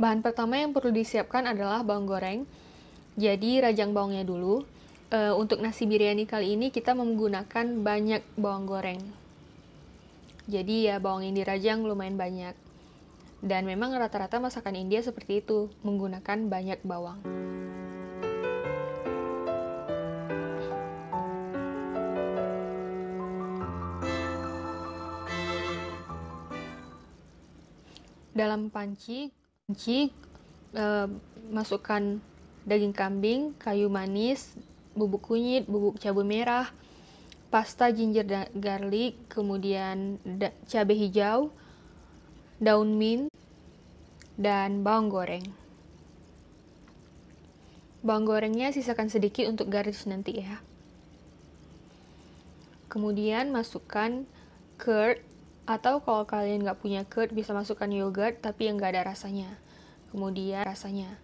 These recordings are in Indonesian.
Bahan pertama yang perlu disiapkan adalah bawang goreng. Jadi rajang bawangnya dulu. E, untuk nasi biryani kali ini kita menggunakan banyak bawang goreng. Jadi ya bawang yang dirajang lumayan banyak. Dan memang rata-rata masakan India seperti itu, menggunakan banyak bawang. Dalam panci Panci uh, masukkan daging kambing, kayu manis, bubuk kunyit, bubuk cabai merah, pasta ginger dan garlic, kemudian da cabai hijau, daun mint, dan bawang goreng. Bawang gorengnya sisakan sedikit untuk garnish nanti ya. Kemudian masukkan curd atau kalau kalian nggak punya curd bisa masukkan yogurt tapi yang nggak ada rasanya. Kemudian rasanya.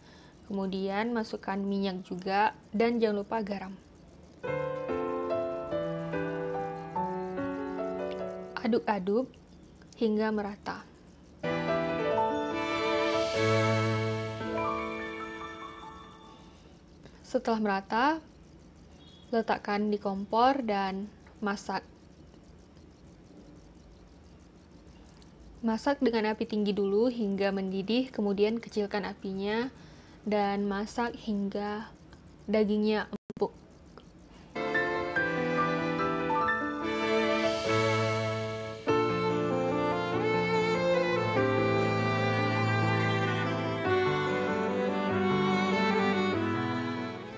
Kemudian masukkan minyak juga dan jangan lupa garam. Aduk-aduk hingga merata. Setelah merata letakkan di kompor dan masak Masak dengan api tinggi dulu hingga mendidih, kemudian kecilkan apinya dan masak hingga dagingnya empuk.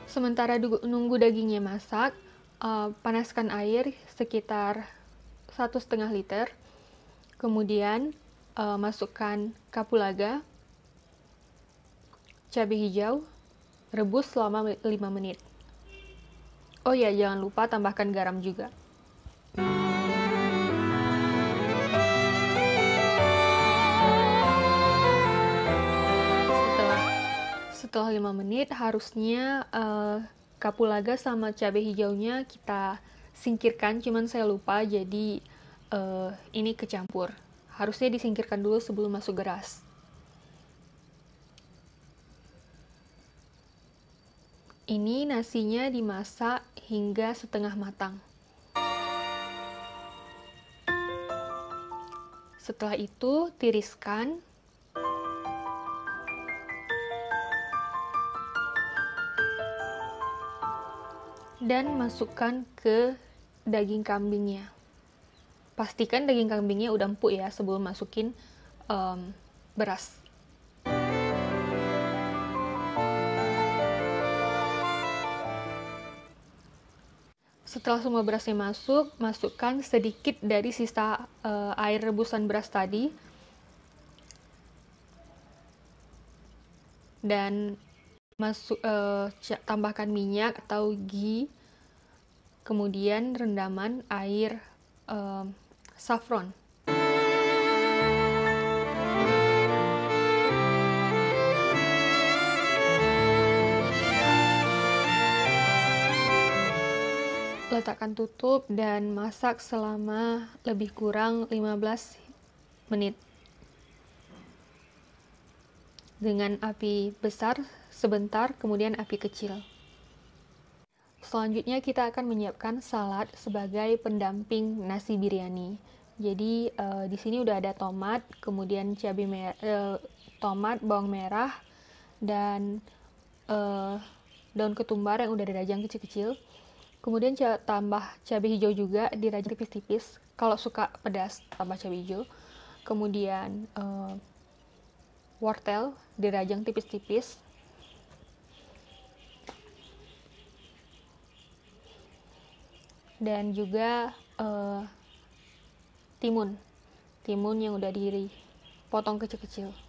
Sementara nunggu dagingnya masak, uh, panaskan air sekitar satu setengah liter Kemudian uh, masukkan kapulaga, cabai hijau, rebus selama 5 menit. Oh ya, jangan lupa tambahkan garam juga. Setelah setelah 5 menit harusnya uh, kapulaga sama cabai hijaunya kita singkirkan, cuman saya lupa jadi uh, ini kecampur. Harusnya disingkirkan dulu sebelum masuk geras. Ini nasinya dimasak hingga setengah matang. Setelah itu, tiriskan dan masukkan ke daging kambingnya pastikan daging kambingnya udah empuk ya sebelum masukin um, beras. Setelah semua berasnya masuk, masukkan sedikit dari sisa uh, air rebusan beras tadi. Dan masuk uh, tambahkan minyak atau ghee. Kemudian rendaman air um, saffron. Letakkan tutup dan masak selama lebih kurang 15 menit. Dengan api besar sebentar, kemudian api kecil. Selanjutnya kita akan menyiapkan salad sebagai pendamping nasi biryani. Jadi uh, di sini udah ada tomat, kemudian cabai merah, uh, tomat, bawang merah, dan uh, daun ketumbar yang udah dirajang kecil-kecil. Kemudian tambah cabai hijau juga dirajang tipis-tipis. Kalau suka pedas tambah cabai hijau. Kemudian wortel dirajang tipis-tipis dan juga uh, timun. Timun yang udah dipotong kecil-kecil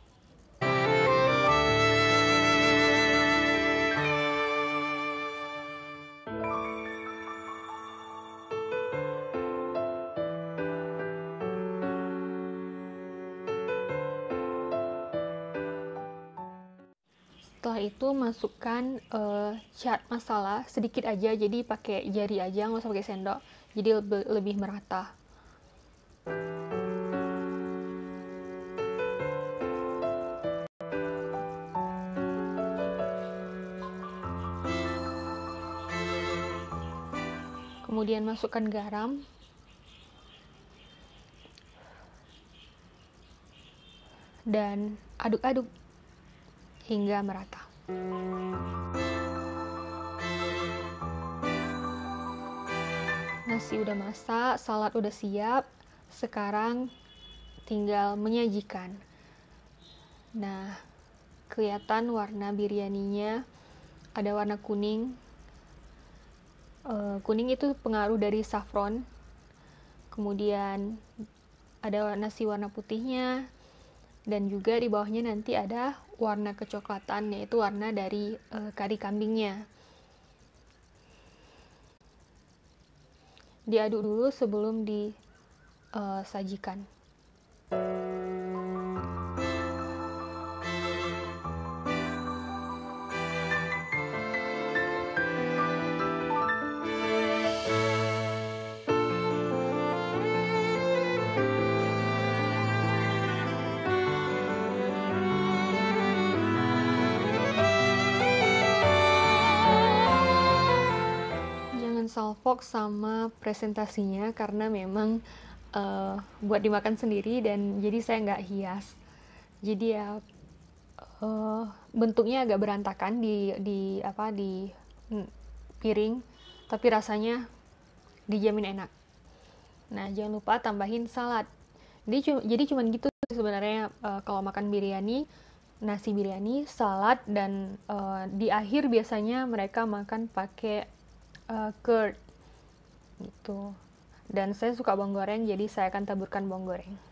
setelah itu masukkan uh, cat masalah sedikit aja. Jadi pakai jari aja nggak usah pakai sendok. Jadi lebih, lebih merata. Kemudian masukkan garam. Dan aduk-aduk hingga merata. Nasi udah masak, salad udah siap. Sekarang tinggal menyajikan. Nah, kelihatan warna biryaninya ada warna kuning. Uh, kuning itu pengaruh dari saffron. Kemudian ada nasi warna putihnya, dan juga di bawahnya nanti ada warna kecoklatan yaitu warna dari uh, kari kambingnya. Diaduk dulu sebelum disajikan salfok sama presentasinya karena memang uh, buat dimakan sendiri dan jadi saya nggak hias. Jadi ya uh, bentuknya agak berantakan di di apa di piring tapi rasanya dijamin enak. Nah jangan lupa tambahin salad. Jadi jadi cuman gitu sebenarnya uh, kalau makan biryani nasi biryani salad dan uh, di akhir biasanya mereka makan pakai uh, curd. Gitu. Dan saya suka bawang goreng jadi saya akan taburkan bawang goreng